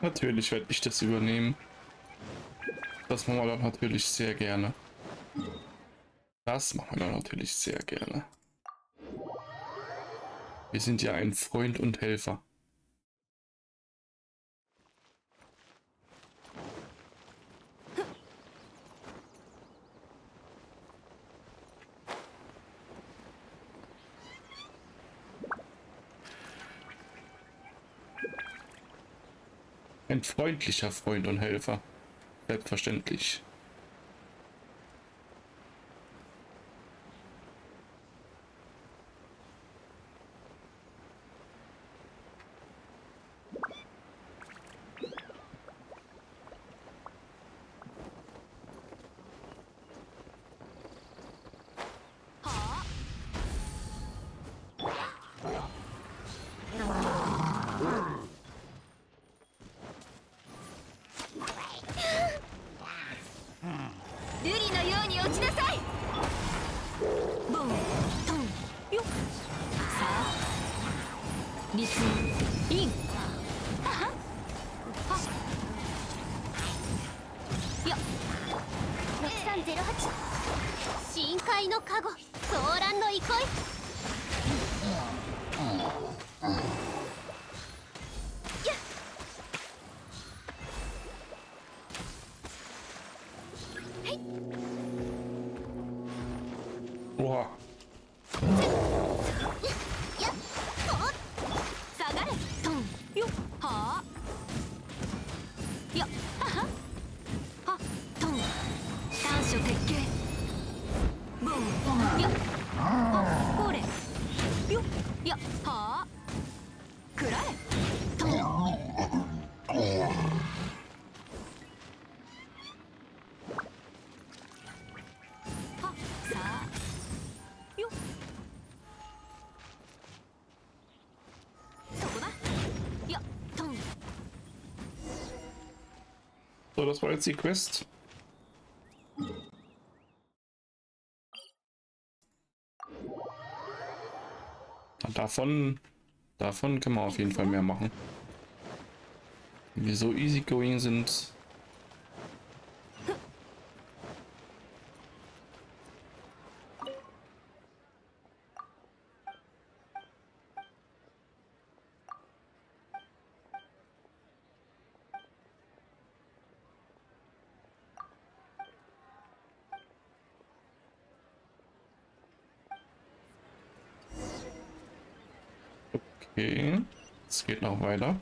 Natürlich werde ich das übernehmen. Das machen wir dann natürlich sehr gerne. Das machen wir dann natürlich sehr gerne. Wir sind ja ein Freund und Helfer. Ein freundlicher Freund und Helfer. Selbstverständlich. リスい！よっはっトン短所鉄拳ボンよっ So, das war jetzt die Quest. Davon, davon kann man auf jeden Fall mehr machen. Wenn wir so easy going sind, Okay, es geht noch weiter.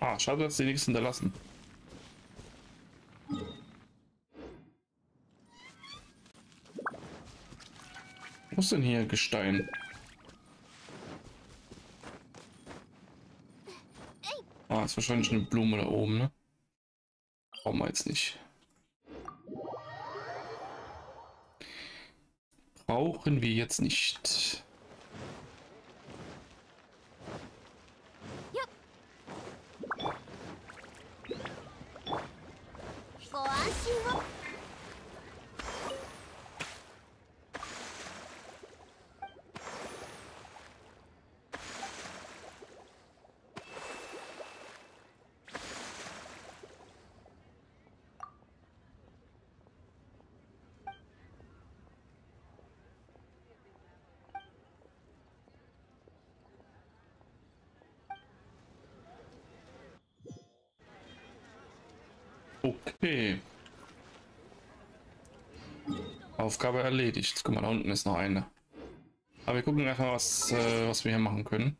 Ah, schade, dass sie nichts hinterlassen. Wo ist denn hier Gestein? Ah, ist wahrscheinlich eine Blume da oben, ne? Brauchen wir jetzt nicht. Brauchen wir jetzt nicht. Ja. Okay. Aufgabe erledigt. Guck mal, da unten ist noch eine. Aber wir gucken einfach, was, äh, was wir hier machen können.